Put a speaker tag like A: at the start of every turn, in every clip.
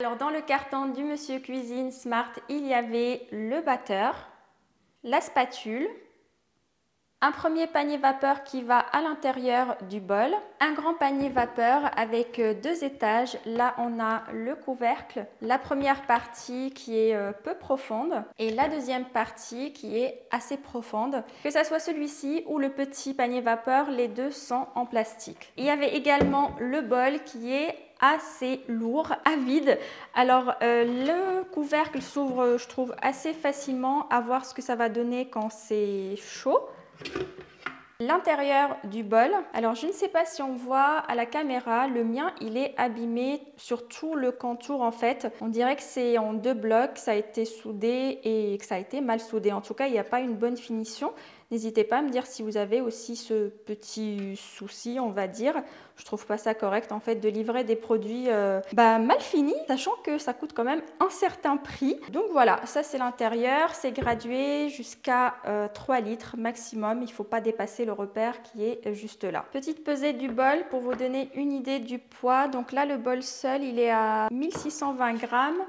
A: Alors dans le carton du Monsieur Cuisine Smart, il y avait le batteur, la spatule, un premier panier vapeur qui va à l'intérieur du bol, un grand panier vapeur avec euh, deux étages. Là, on a le couvercle, la première partie qui est euh, peu profonde et la deuxième partie qui est assez profonde. Que ce soit celui-ci ou le petit panier vapeur, les deux sont en plastique. Il y avait également le bol qui est assez lourd, à vide. Alors euh, le couvercle s'ouvre, je trouve, assez facilement à voir ce que ça va donner quand c'est chaud. L'intérieur du bol, alors je ne sais pas si on voit à la caméra, le mien il est abîmé sur tout le contour en fait. On dirait que c'est en deux blocs, ça a été soudé et que ça a été mal soudé. En tout cas, il n'y a pas une bonne finition. N'hésitez pas à me dire si vous avez aussi ce petit souci, on va dire. Je trouve pas ça correct en fait de livrer des produits euh, bah, mal finis, sachant que ça coûte quand même un certain prix. Donc voilà, ça c'est l'intérieur, c'est gradué jusqu'à 3 euh, litres maximum. Il ne faut pas dépasser le repère qui est juste là. Petite pesée du bol pour vous donner une idée du poids. Donc là le bol seul il est à 1620 grammes.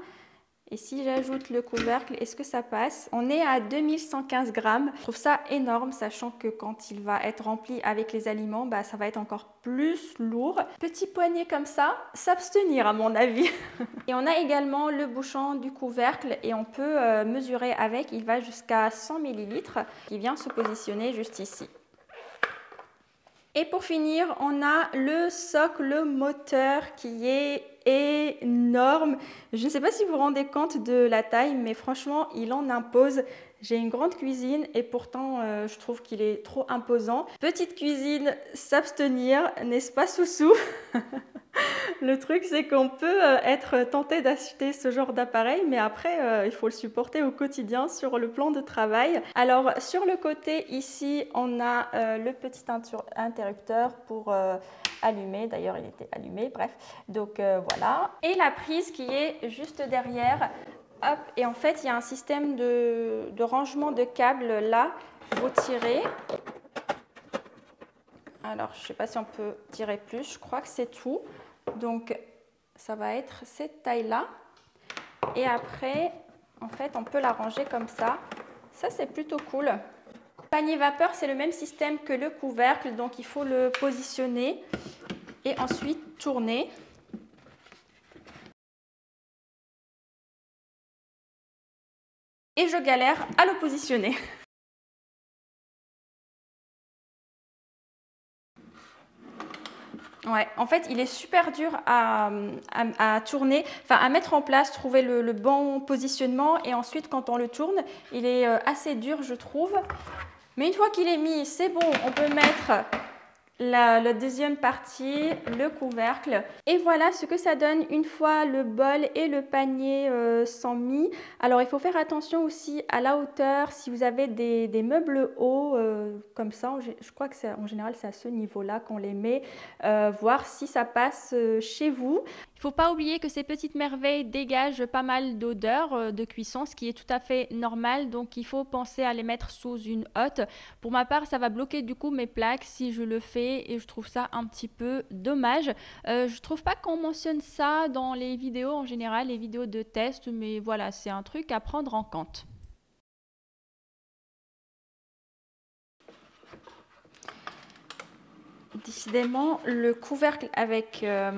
A: Et si j'ajoute le couvercle, est-ce que ça passe? On est à 2115 grammes. Je trouve ça énorme, sachant que quand il va être rempli avec les aliments, bah, ça va être encore plus lourd. Petit poignet comme ça, s'abstenir à mon avis. et on a également le bouchon du couvercle et on peut euh, mesurer avec. Il va jusqu'à 100 ml qui vient se positionner juste ici. Et pour finir, on a le socle moteur qui est énorme. Je ne sais pas si vous vous rendez compte de la taille, mais franchement, il en impose. J'ai une grande cuisine et pourtant, euh, je trouve qu'il est trop imposant. Petite cuisine, s'abstenir, n'est-ce pas, Soussou? Le truc, c'est qu'on peut euh, être tenté d'acheter ce genre d'appareil, mais après, euh, il faut le supporter au quotidien sur le plan de travail. Alors, sur le côté ici, on a le petit interrupteur pour allumer. D'ailleurs, il était allumé, bref. Donc, voilà. Et la prise qui est juste derrière. Hop, et en fait, il y a un système de, rangement de câbles là. Vous tirez. Alors, je sais pas si on peut tirer plus. Je crois que c'est tout. Donc, ça va être cette taille-là. Et après, en fait, on peut la ranger comme ça. Ça, c'est plutôt cool. Panier vapeur, c'est le même système que le couvercle. Donc, il faut le positionner et ensuite tourner. Et je galère à le positionner. Ouais, en fait, il est super dur à, tourner, enfin à mettre en place, trouver le, bon positionnement et ensuite quand on le tourne, il est euh, assez dur je trouve. Mais une fois qu'il est mis, c'est bon, on peut mettre la, deuxième partie, le couvercle. Et voilà ce que ça donne une fois le bol et le panier euh, sont mis. Alors il faut faire attention aussi à la hauteur. Si vous avez des, meubles hauts euh, comme ça, je crois que en général c'est à ce niveau-là qu'on les met, euh, voir si ça passe chez vous. Il ne faut pas oublier que ces petites merveilles dégagent pas mal d'odeur de cuisson, ce qui est tout à fait normal. Donc il faut penser à les mettre sous une hotte. Pour ma part, ça va bloquer du coup mes plaques si je le fais et je trouve ça un petit peu dommage. Euh, je trouve pas qu'on mentionne ça dans les vidéos en général, les vidéos de test, mais voilà, c'est un truc à prendre en compte. Décidément, le couvercle avec euh,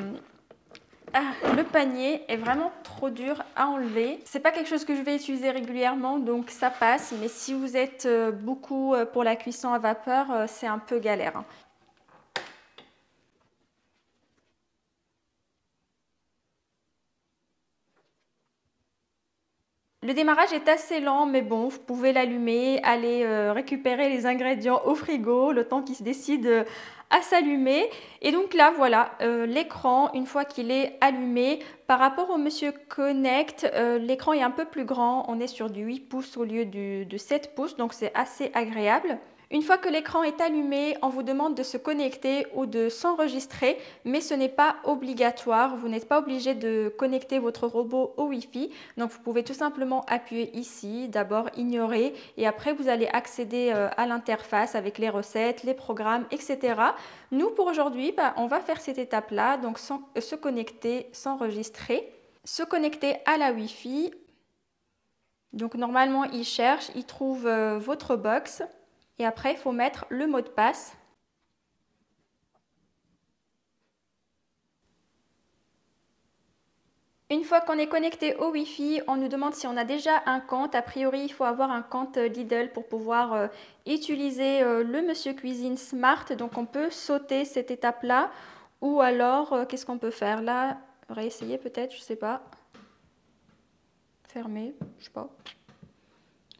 A: ah, le panier est vraiment trop dur à enlever. C'est pas quelque chose que je vais utiliser régulièrement, donc ça passe. Mais si vous êtes euh, beaucoup pour la cuisson à vapeur, c'est un peu galère. Le démarrage est assez lent, mais bon, vous pouvez l'allumer, aller euh, récupérer les ingrédients au frigo, le temps qu'il se décide euh, à s'allumer. Et donc là, voilà, euh, l'écran, une fois qu'il est allumé, par rapport au Monsieur Connect, l'écran est un peu plus grand. On est sur du 8 pouces au lieu de 7 pouces, donc c'est assez agréable. Une fois que l'écran est allumé, on vous demande de se connecter ou de s'enregistrer, mais ce n'est pas obligatoire. Vous n'êtes pas obligé de connecter votre robot au Wi-Fi. Donc vous pouvez tout simplement appuyer ici, d'abord ignorer, et après vous allez accéder euh, à l'interface avec les recettes, les programmes, etc. Nous, pour aujourd'hui, bah, on va faire cette étape-là, donc se connecter, s'enregistrer. se connecter à la Wi-Fi. Donc normalement, il cherche, il trouve euh, votre box et après, il faut mettre le mot de passe. Une fois qu'on est connecté au Wi-Fi, on nous demande si on a déjà un compte. A priori, il faut avoir un compte euh, Lidl pour pouvoir euh, utiliser le Monsieur Cuisine Smart. Donc on peut sauter cette étape-là. Ou alors, qu'est-ce qu'on peut faire là? Réessayer peut-être, je sais pas. Fermer, je sais pas.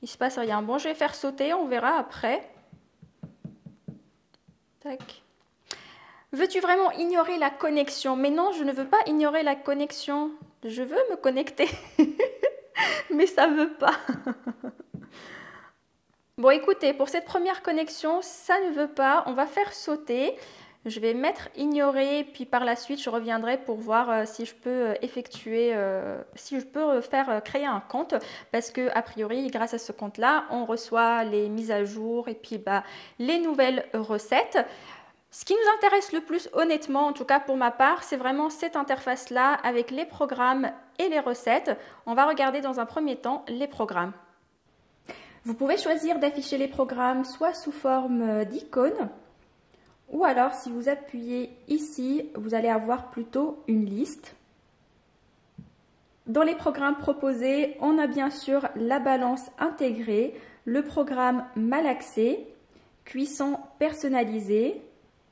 A: Il se passe rien. Bon, je vais faire sauter, on verra après. Tac. Veux-tu vraiment ignorer la connexion? Mais non, je ne veux pas ignorer la connexion. Je veux me connecter. Mais ça ne veut pas. bon, écoutez, pour cette première connexion, ça ne veut pas. On va faire sauter. Je vais mettre ignorer, puis par la suite, je reviendrai pour voir euh, si je peux euh, effectuer, euh, si je peux faire créer un compte, parce que a priori, grâce à ce compte-là, on reçoit les mises à jour et puis bah, les nouvelles recettes. Ce qui nous intéresse le plus, honnêtement, en tout cas pour ma part, c'est vraiment cette interface-là avec les programmes et les recettes. On va regarder dans un premier temps les programmes. Vous pouvez choisir d'afficher les programmes soit sous forme d'icônes, ou alors, si vous appuyez ici, vous allez avoir plutôt une liste. Dans les programmes proposés, on a bien sûr la balance intégrée, le programme malaxé, cuisson personnalisée,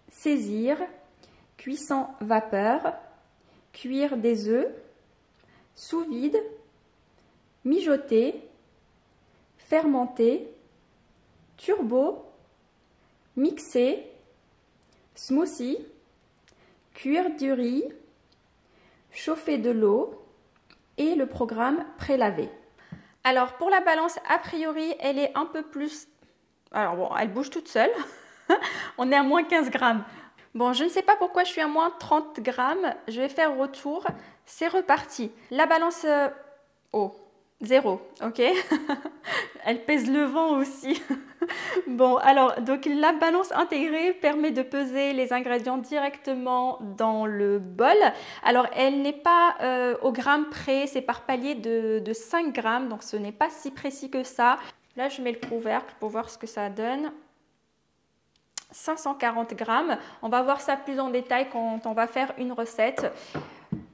A: saisir, cuisson vapeur, cuire des œufs, sous vide, mijoter, fermenter, turbo, mixer, smoothie, cuire du riz, chauffer de l'eau et le programme prélavé. Alors pour la balance, a priori, elle est un peu plus... Alors bon, elle bouge toute seule. On est à moins 15 grammes. Bon, je ne sais pas pourquoi je suis à moins 30 grammes. Je vais faire retour. C'est reparti. La balance... Euh, oh, Zéro, ok? Elle pèse le vent aussi. bon, alors, donc la balance intégrée permet de peser les ingrédients directement dans le bol. Alors, elle n'est pas euh, au gramme près, c'est par palier de, de 5 grammes, donc ce n'est pas si précis que ça. Là, je mets le couvercle pour voir ce que ça donne. 540 grammes. On va voir ça plus en détail quand on va faire une recette.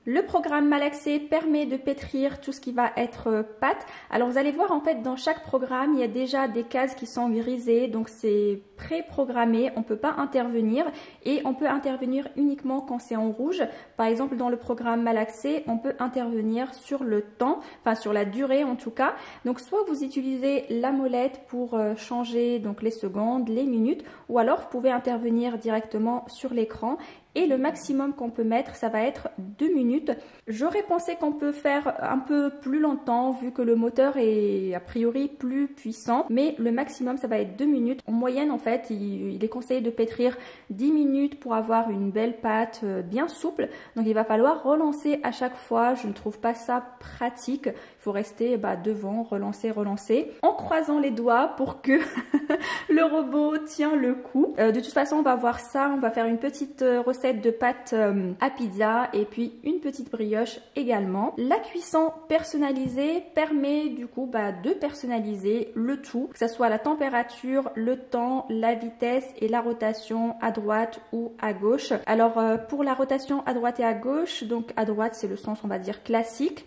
A: Le programme malaxé permet de pétrir tout ce qui va être euh, pâte. Alors vous allez voir en fait dans chaque programme il y a déjà des cases qui sont grisées donc c'est pré-programmé, on ne peut pas intervenir et on peut intervenir uniquement quand c'est en rouge. Par exemple dans le programme malaxé on peut intervenir sur le temps, enfin sur la durée en tout cas. Donc soit vous utilisez la molette pour euh, changer donc les secondes, les minutes ou alors vous pouvez intervenir directement sur l'écran et le maximum qu'on peut mettre, ça va être 2 minutes. J'aurais pensé qu'on peut faire un peu plus longtemps vu que le moteur est a priori plus puissant, mais le maximum, ça va être 2 minutes. En moyenne, en fait, il, est conseillé de pétrir 10 minutes pour avoir une belle pâte euh, bien souple. Donc, il va falloir relancer à chaque fois. Je ne trouve pas ça pratique. Faut rester bah, devant, relancer, relancer, en croisant les doigts pour que le robot tient le coup. Euh, de toute façon, on va voir ça. On va faire une petite euh, recette de pâte euh, à pizza et puis une petite brioche également. La cuisson personnalisée permet du coup bah, de personnaliser le tout, que ce soit la température, le temps, la vitesse et la rotation à droite ou à gauche. Alors pour la rotation à droite et à gauche, donc à droite c'est le sens on va dire classique,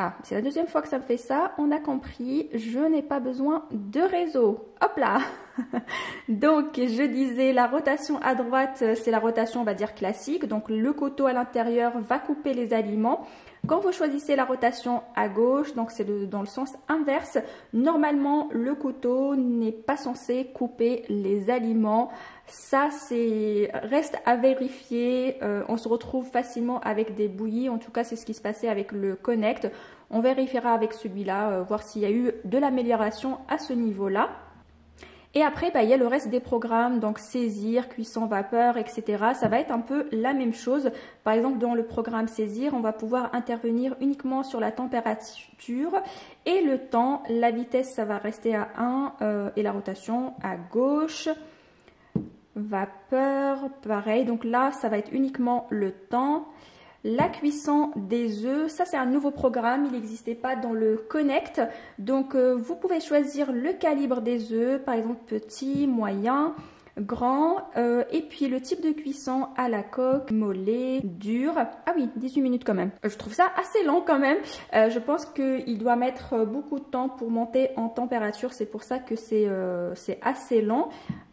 A: ah, c'est la deuxième fois que ça me fait ça. On a compris, je n'ai pas besoin de réseau. Hop là Donc, je disais, la rotation à droite, c'est la rotation, on va dire, classique. Donc, le couteau à l'intérieur va couper les aliments. Quand vous choisissez la rotation à gauche, donc c'est dans le sens inverse, normalement le couteau n'est pas censé couper les aliments. Ça, c'est reste à vérifier. Euh, on se retrouve facilement avec des bouillies. En tout cas, c'est ce qui se passait avec le Connect. On vérifiera avec celui-là, euh, voir s'il y a eu de l'amélioration à ce niveau-là. Et après, bah, il y a le reste des programmes, donc saisir, cuisson vapeur, etc. Ça va être un peu la même chose. Par exemple, dans le programme saisir, on va pouvoir intervenir uniquement sur la température et le temps. La vitesse, ça va rester à 1 euh, et la rotation à gauche. Vapeur, pareil. Donc là, ça va être uniquement le temps. la cuisson des œufs. Ça, c'est un nouveau programme. Il n'existait pas dans le Connect. Donc, euh, vous pouvez choisir le calibre des œufs, par exemple petit, moyen, grand euh, et puis le type de cuisson à la coque, mollet, dur. Ah oui, 18 minutes quand même. Je trouve ça assez long quand même. Euh, je pense qu'il doit mettre beaucoup de temps pour monter en température. C'est pour ça que c'est euh, assez lent.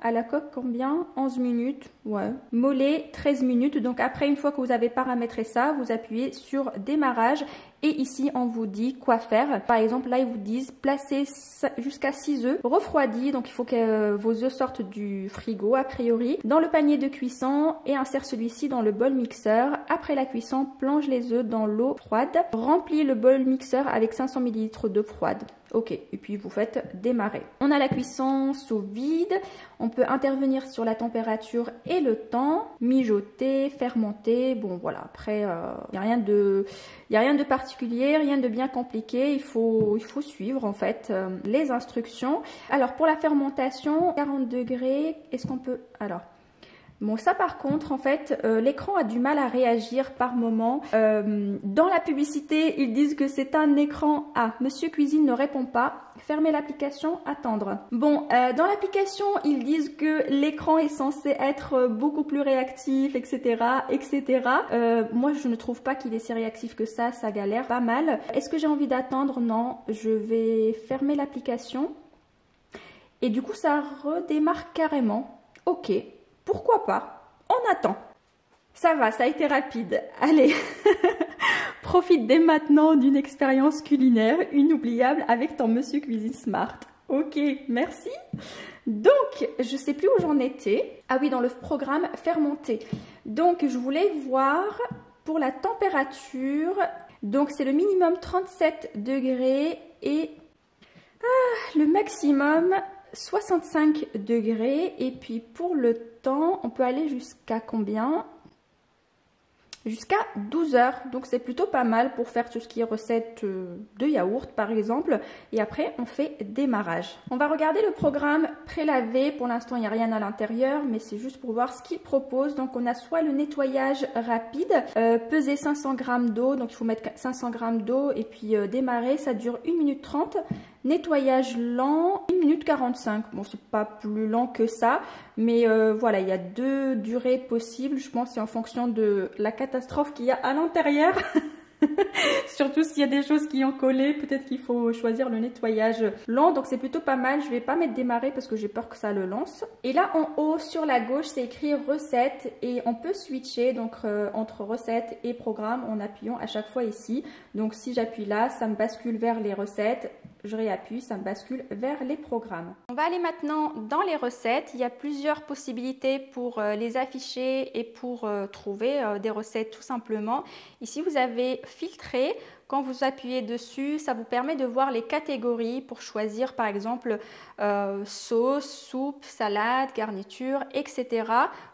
A: À la coque, combien? 11 minutes. Ouais. Mollet, 13 minutes. Donc après, une fois que vous avez paramétré ça, vous appuyez sur démarrage et ici, on vous dit quoi faire. Par exemple, là, ils vous disent placer jusqu'à 6 œufs refroidis. Donc, il faut que vos œufs sortent du frigo, a priori, dans le panier de cuisson et insère celui-ci dans le bol mixeur. Après la cuisson, plonge les œufs dans l'eau froide. Remplis le bol mixeur avec 500 ml d'eau froide. Ok, et puis vous faites démarrer. On a la cuisson sous vide, on peut intervenir sur la température et le temps, mijoter, fermenter, bon voilà, après il euh, n'y a, rien de, rien de particulier, rien de bien compliqué, il faut, il faut suivre en fait euh, les instructions. Alors pour la fermentation, 40 degrés, est-ce qu'on peut... Alors, Bon, ça par contre, en fait, euh, l'écran a du mal à réagir par moment. Euh, dans la publicité, ils disent que c'est un écran A. Monsieur Cuisine ne répond pas. Fermez l'application, attendre. Bon, euh, dans l'application, ils disent que l'écran est censé être beaucoup plus réactif, etc., etc. moi, je ne trouve pas qu'il est si réactif que ça. Ça galère pas mal. Est-ce que j'ai envie d'attendre? Non. Je vais fermer l'application. Et du coup, ça redémarre carrément. Ok. Pourquoi pas On attend. Ça va, ça a été rapide. Allez, profite dès maintenant d'une expérience culinaire inoubliable avec ton Monsieur Cuisine Smart. Ok, merci. Donc, je sais plus où j'en étais. Ah oui, dans le programme fermenté. Donc, je voulais voir pour la température. Donc, c'est le minimum 37 degrés et ah, le maximum 65 degrés. Et puis pour le temps, on peut aller jusqu'à combien? Jusqu'à 12 heures. Donc c'est plutôt pas mal pour faire tout ce qui est recette euh, de yaourt par exemple. Et après, on fait démarrage. On va regarder le programme prélavé. Pour l'instant, il n'y a rien à l'intérieur, mais c'est juste pour voir ce qu'il propose. Donc on a soit le nettoyage rapide, euh, peser 500 g d'eau. Donc il faut mettre 500 g d'eau et puis euh, démarrer. Ça dure 1 minute 30. Nettoyage lent, 1 minute 45. Bon, c'est pas plus lent que ça, mais euh, voilà, il y a deux durées possibles. Je pense c'est en fonction de la catastrophe qu'il y a à l'intérieur. Surtout s'il y a des choses qui ont collé, peut-être qu'il faut choisir le nettoyage lent. Donc c'est plutôt pas mal. Je vais pas mettre démarrer parce que j'ai peur que ça le lance. Et là en haut sur la gauche, c'est écrit recette et on peut switcher donc euh, entre recette et programme en appuyant à chaque fois ici. Donc si j'appuie là, ça me bascule vers les recettes je réappuie, ça me bascule vers les programmes. On va aller maintenant dans les recettes. Il y a plusieurs possibilités pour euh, les afficher et pour euh, trouver euh, des recettes tout simplement. Ici, vous avez filtré. Quand vous appuyez dessus, ça vous permet de voir les catégories pour choisir par exemple sauce, soupe, salade, garniture, etc.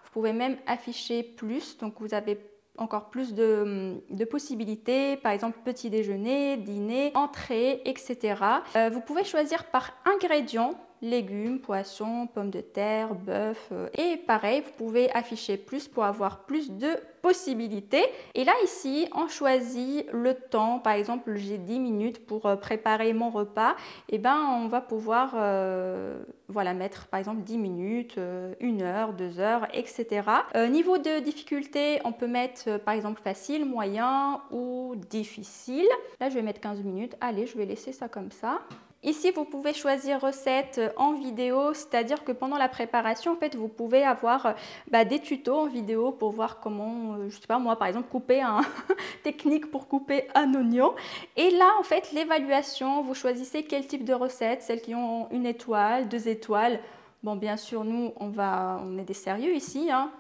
A: Vous pouvez même afficher plus, donc vous avez encore plus de, possibilités, par exemple petit déjeuner, dîner, entrée, etc. Euh, vous pouvez choisir par ingrédients légumes, poissons, pommes de terre, bœuf. Euh, et pareil, vous pouvez afficher plus pour avoir plus de possibilités. Et là, ici, on choisit le temps. Par exemple, j'ai 10 minutes pour euh, préparer mon repas. Et eh ben, on va pouvoir euh, voilà, mettre par exemple 10 minutes, 1 heure, 2 heures, etc. niveau de difficulté, on peut mettre par exemple facile, moyen ou difficile. Là, je vais mettre 15 minutes. Allez, je vais laisser ça comme ça. Ici, vous pouvez choisir recette en vidéo, c'est-à-dire que pendant la préparation, en fait, vous pouvez avoir bah, des tutos en vidéo pour voir comment, euh, je sais pas moi, par exemple, couper un technique pour couper un oignon. Et là, en fait, l'évaluation, vous choisissez quel type de recette, celles qui ont une étoile, deux étoiles. Bon, bien sûr, nous, on va, on est des sérieux ici, hein.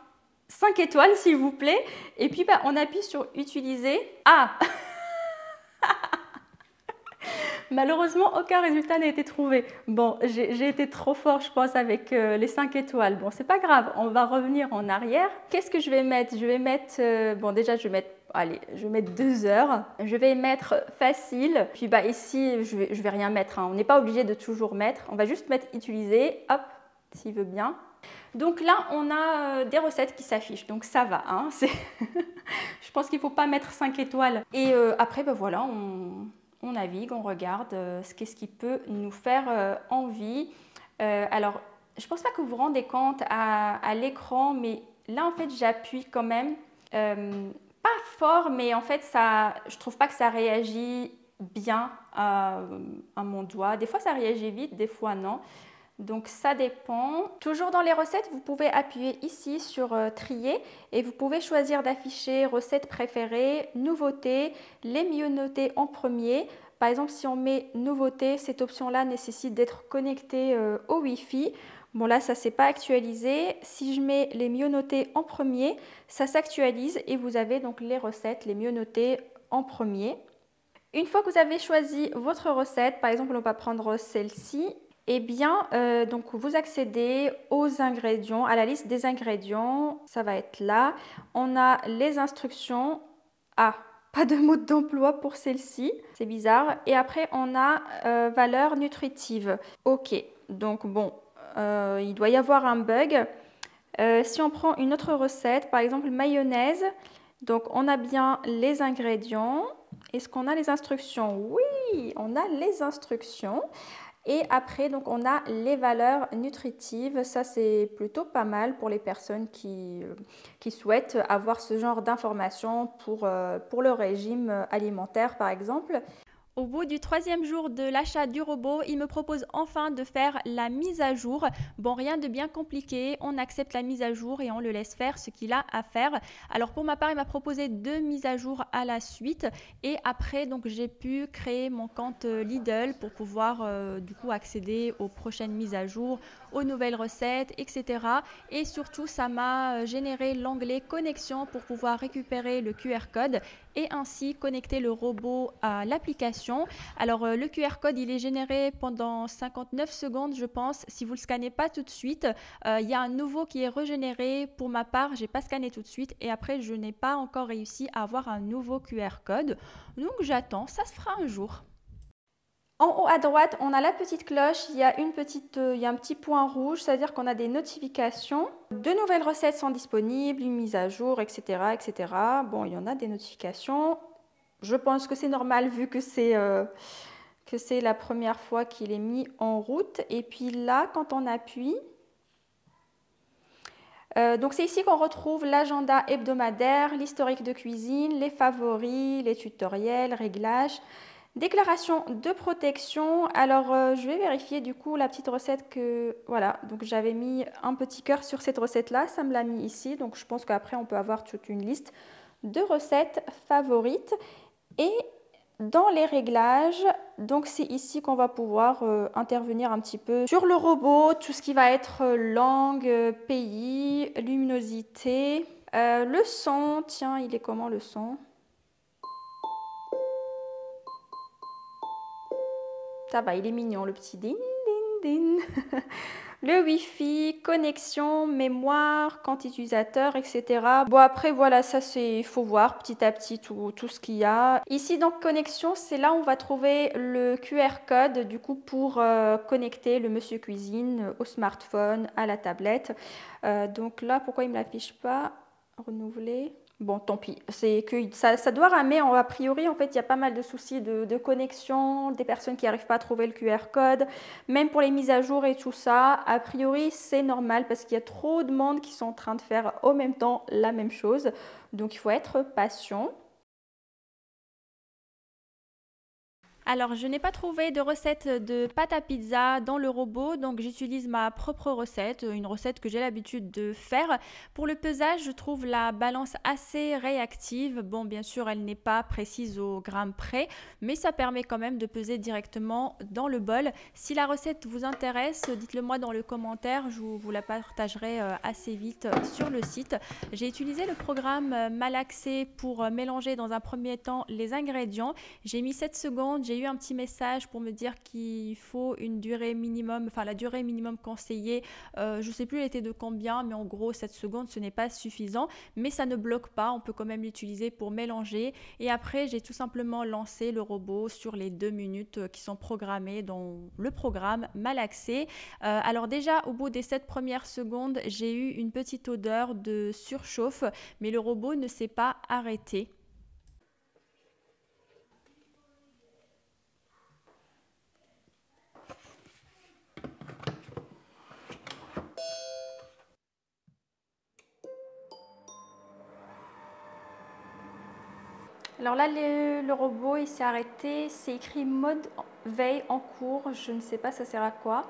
A: 5 étoiles, s'il vous plaît. Et puis, bah, on appuie sur utiliser. Ah Malheureusement, aucun résultat n'a été trouvé. Bon, j'ai été trop fort, je pense, avec euh, les 5 étoiles. Bon, c'est pas grave, on va revenir en arrière. Qu'est-ce que je vais mettre? Je vais mettre, euh, bon, déjà, je vais mettre allez, je vais mettre 2 heures. Je vais mettre facile. Puis bah ici, je vais, rien mettre. Hein. On n'est pas obligé de toujours mettre. On va juste mettre utiliser. Hop, s'il veut bien. Donc là, on a euh, des recettes qui s'affichent, donc ça va. Hein, Je pense qu'il ne faut pas mettre 5 étoiles. Et après, ben voilà, on, navigue, on regarde euh, ce qui peut nous faire envie. alors, je ne pense pas que vous vous rendez compte à, l'écran, mais là, en fait, j'appuie quand même. pas fort, mais en fait, ça, je trouve pas que ça réagit bien à mon doigt. Des fois, ça réagit vite, des fois non. Donc ça dépend. Toujours dans les recettes, vous pouvez appuyer ici sur euh, trier et vous pouvez choisir d'afficher recettes préférées, nouveautés, les mieux notées en premier. Par exemple, si on met nouveautés, cette option-là nécessite d'être connecté euh, au Wi-Fi. Bon là, ça s'est pas actualisé. Si je mets les mieux notés en premier, ça s'actualise et vous avez donc les recettes les mieux notées en premier. Une fois que vous avez choisi votre recette, par exemple, on va prendre celle-ci eh bien, euh, donc vous accédez aux ingrédients, à la liste des ingrédients. Ça va être là. On a les instructions. Ah, pas de mode d'emploi pour celle-ci. C'est bizarre. Et après, on a euh, valeur nutritive. Ok. Donc bon, euh, il doit y avoir un bug. si on prend une autre recette, par exemple mayonnaise, donc on a bien les ingrédients. Est-ce qu'on a les instructions? Oui, on a les instructions. Et après, on a les valeurs nutritives. Ça, c'est plutôt pas mal pour les personnes qui, euh, souhaitent avoir ce genre d'informations pour, euh, pour le régime alimentaire, par exemple.
B: Au bout du troisième jour de l'achat du robot, il me propose enfin de faire la mise à jour. Bon, rien de bien compliqué, on accepte la mise à jour et on le laisse faire ce qu'il a à faire. Alors pour ma part, il m'a proposé deux mises à jour à la suite et après, donc j'ai pu créer mon compte Lidl pour pouvoir euh, du coup accéder aux prochaines mises à jour, aux nouvelles recettes, etc. Et surtout, ça m'a euh, généré l'onglet connexion pour pouvoir récupérer le QR code et ainsi connecter le robot à l'application alors euh, le QR code, il est généré pendant 59 secondes, je pense. Si vous ne le scannez pas tout de suite, euh, il y a un nouveau qui est régénéré. Pour ma part, j'ai pas scanné tout de suite et après, je n'ai pas encore réussi à avoir un nouveau QR code. Donc j'attends, ça se fera un jour.
A: En haut à droite, on a la petite cloche, il y a, une petite, euh, il y a un petit point rouge, c'est-à-dire qu'on a des notifications. De nouvelles recettes sont disponibles, une mise à jour, etc. etc. Bon, il y en a des notifications. Je pense que c'est normal vu que c'est euh, que c'est la première fois qu'il est mis en route. Et puis là, quand on appuie, euh, donc c'est ici qu'on retrouve l'agenda hebdomadaire, l'historique de cuisine, les favoris, les tutoriels, réglages, déclaration de protection. Alors euh, je vais vérifier du coup la petite recette que voilà, donc j'avais mis un petit cœur sur cette recette là, ça me l'a mis ici. Donc je pense qu'après on peut avoir toute une liste de recettes favorites. Et dans les réglages, donc c'est ici qu'on va pouvoir euh, intervenir un petit peu sur le robot, tout ce qui va être euh, langue, pays, luminosité, le son, tiens, il est comment le son? Il est mignon le petit din din din. le Wi-Fi, connexion, mémoire, compte utilisateur, etc. Bon après voilà, ça c'est, il faut voir petit à petit tout, tout ce qu'il y a. Ici donc connexion, c'est là où on va trouver le QR code du coup pour euh, connecter le Monsieur Cuisine au smartphone, à la tablette. Euh, donc là, pourquoi il me l'affiche pas? Renouveler. Bon, tant pis. C'est que ça, doit ramer. A priori, en fait, il y a pas mal de soucis de, connexion, des personnes qui n'arrivent pas à trouver le QR code, même pour les mises à jour et tout ça. A priori, c'est normal parce qu'il y a trop de monde qui sont en train de faire au même temps la même chose. Donc, il faut être patient.
B: Alors, je n'ai pas trouvé de recette de pâte à pizza dans le robot, donc j'utilise ma propre recette, une recette que j'ai l'habitude de faire. Pour le pesage, je trouve la balance assez réactive. Bon, bien sûr, elle n'est pas précise au gramme près, mais ça permet quand même de peser directement dans le bol. Si la recette vous intéresse, dites-le moi dans le commentaire, je vous la partagerai euh, assez vite sur le site. J'ai utilisé le programme Malaxé pour mélanger dans un premier temps les ingrédients. J'ai mis 7 secondes, j'ai eu un petit message pour me dire qu'il faut une durée minimum, enfin la durée minimum conseillée, euh, je ne sais plus elle était de combien, mais en gros 7 secondes ce n'est pas suffisant, mais ça ne bloque pas, on peut quand même l'utiliser pour mélanger. Et après j'ai tout simplement lancé le robot sur les deux minutes euh, qui sont programmées dans le programme Malaxé. Euh, alors déjà au bout des 7 premières secondes, j'ai eu une petite odeur de surchauffe, mais le robot ne s'est pas arrêté.
A: Alors là, le, robot, il s'est arrêté. C'est écrit mode veille en cours. Je ne sais pas ça sert à quoi.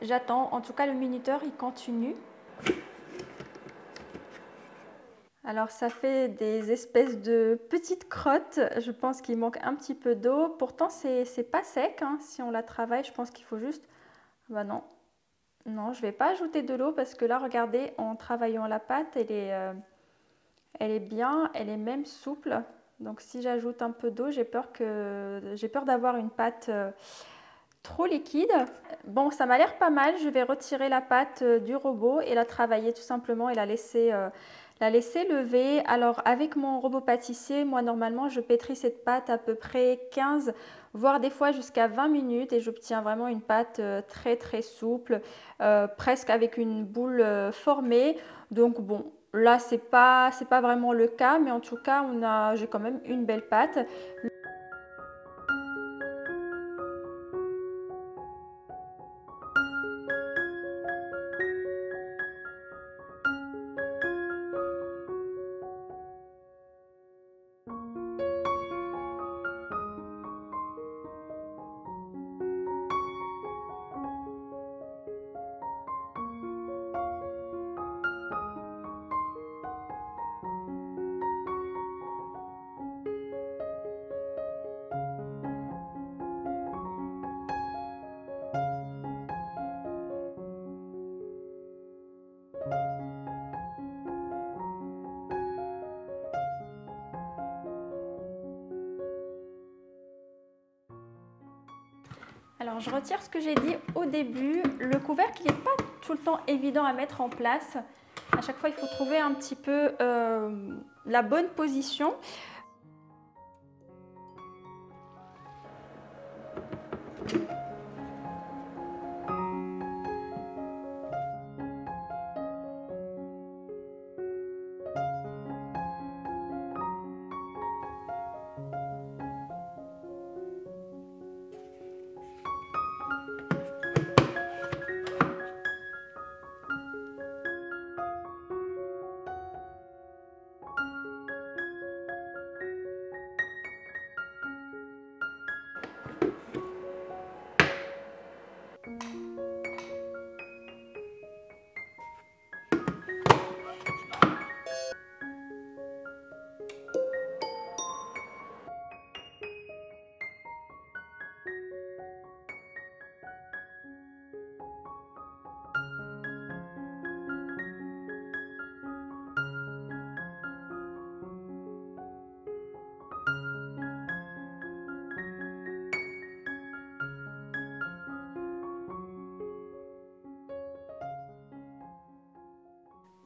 A: J'attends. En tout cas, le minuteur, il continue. Alors ça fait des espèces de petites crottes. Je pense qu'il manque un petit peu d'eau. Pourtant, c'est pas sec. Hein. Si on la travaille, je pense qu'il faut juste... Bah non. Non, je vais pas ajouter de l'eau parce que là, regardez, en travaillant la pâte, elle est, euh, elle est bien, elle est même souple. Donc si j'ajoute un peu d'eau, j'ai peur, que, peur d'avoir une pâte euh, trop liquide. Bon, ça m'a l'air pas mal. Je vais retirer la pâte euh, du robot et la travailler tout simplement et la laisser, euh, la laisser lever. Alors avec mon robot pâtissier, moi normalement je pétris cette pâte à peu près 15 voire des fois jusqu'à 20 minutes et j'obtiens vraiment une pâte très très souple, presque avec une boule formée. Donc bon, Là, ce n'est pas, pas vraiment le cas, mais en tout cas, j'ai quand même une belle pâte. Alors, je retire ce que j'ai dit au début. Le couvercle, n'est pas tout le temps évident à mettre en place. À chaque fois, il faut trouver un petit peu euh, la bonne position.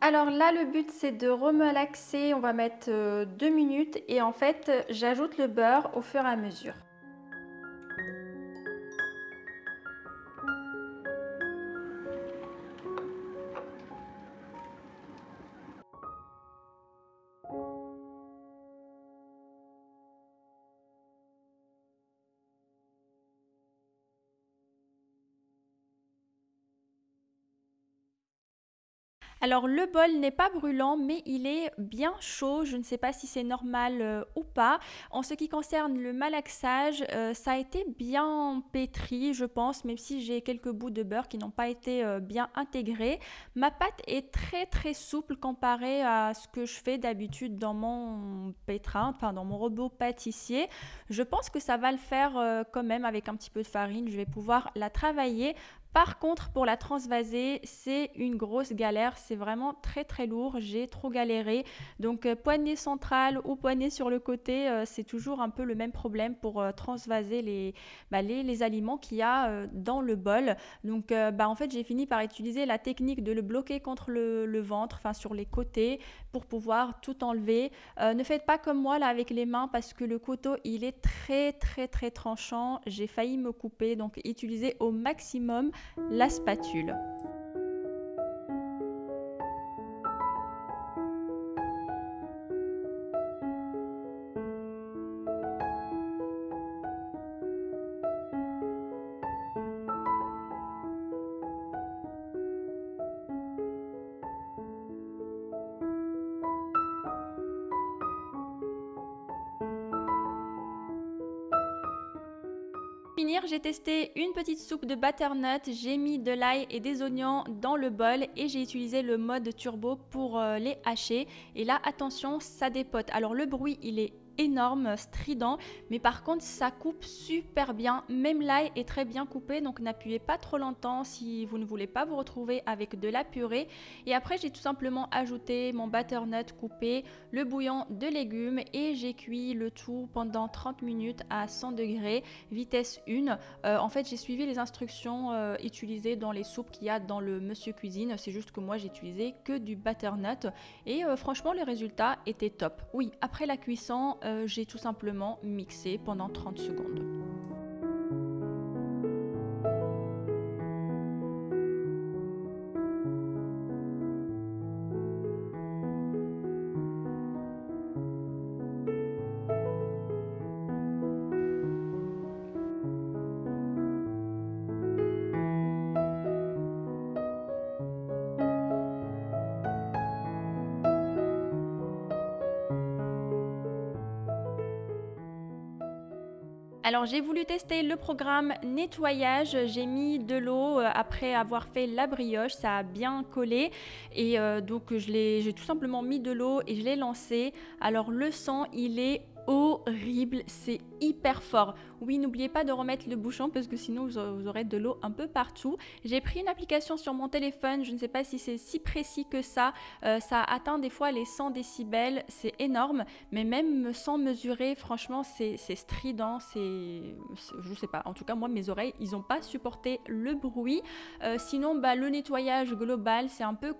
A: Alors là, le but, c'est de remalaxer. On va mettre euh, deux minutes et en fait, j'ajoute le beurre au fur et à mesure.
B: Alors le bol n'est pas brûlant mais il est bien chaud, je ne sais pas si c'est normal euh, ou pas. En ce qui concerne le malaxage, euh, ça a été bien pétri je pense, même si j'ai quelques bouts de beurre qui n'ont pas été euh, bien intégrés. Ma pâte est très très souple comparée à ce que je fais d'habitude dans mon pétrin, enfin dans mon robot pâtissier. Je pense que ça va le faire quand même avec un petit peu de farine, je vais pouvoir la travailler Par contre, pour la transvaser, c'est une grosse galère. C'est vraiment très très lourd. J'ai trop galéré. Donc, euh, poignée centrale ou poignée sur le côté, euh, c'est toujours un peu le même problème pour euh, transvaser les, bah, les, aliments qu'il y a dans le bol. Donc, bah, en fait, j'ai fini par utiliser la technique de le bloquer contre le ventre, enfin sur les côtés, pour pouvoir tout enlever. ne faites pas comme moi là avec les mains parce que le couteau, il est très très très tranchant. J'ai failli me couper. Donc, utilisez au maximum la spatule. J'ai testé une petite soupe de butternut, j'ai mis de l'ail et des oignons dans le bol et j'ai utilisé le mode turbo pour euh, les hacher. Et là, attention, ça dépote. Alors le bruit, il est énorme, strident, mais par contre ça coupe super bien. Même l'ail est très bien coupé, donc n'appuyez pas trop longtemps si vous ne voulez pas vous retrouver avec de la purée. Et après j'ai tout simplement ajouté mon butternut coupé, le bouillon de légumes et j'ai cuit le tout pendant 30 minutes à 100 degrés, vitesse 1. Euh, en fait j'ai suivi les instructions euh, utilisées dans les soupes qu'il y a dans le Monsieur Cuisine, c'est juste que moi j'ai utilisé que du butternut et euh, franchement le résultat était top. Oui, après la cuisson, euh, j'ai tout simplement mixé pendant 30 secondes. Alors j'ai voulu tester le programme nettoyage, j'ai mis de l'eau euh, après avoir fait la brioche, ça a bien collé. Et euh, donc j'ai tout simplement mis de l'eau et je l'ai lancé. Alors le sang il est horrible, c'est fort. Oui, n'oubliez pas de remettre le bouchon parce que sinon vous aurez de l'eau un peu partout. J'ai pris une application sur mon téléphone, je ne sais pas si c'est si précis que ça. Euh, ça atteint des fois les 100 décibels, c'est énorme, mais même sans mesurer, franchement, c'est strident, c'est. Je sais pas. En tout cas, moi, mes oreilles, ils n'ont pas supporté le bruit. Euh, sinon, bah, le nettoyage global, c'est un peu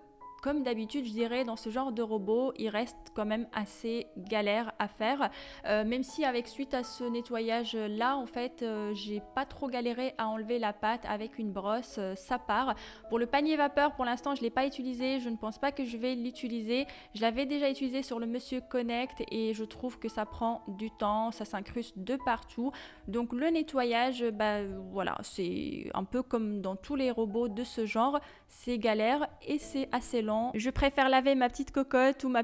B: comme d'habitude, je dirais, dans ce genre de robot, il reste quand même assez galère à faire. Euh, même si avec suite à ce nettoyage là, en fait, euh, j'ai pas trop galéré à enlever la pâte avec une brosse, euh, ça part. Pour le panier vapeur, pour l'instant, je l'ai pas utilisé. Je ne pense pas que je vais l'utiliser. Je l'avais déjà utilisé sur le Monsieur Connect et je trouve que ça prend du temps, ça s'incruste de partout. Donc le nettoyage, bah voilà, c'est un peu comme dans tous les robots de ce genre, c'est galère et c'est assez je préfère laver ma petite cocotte ou ma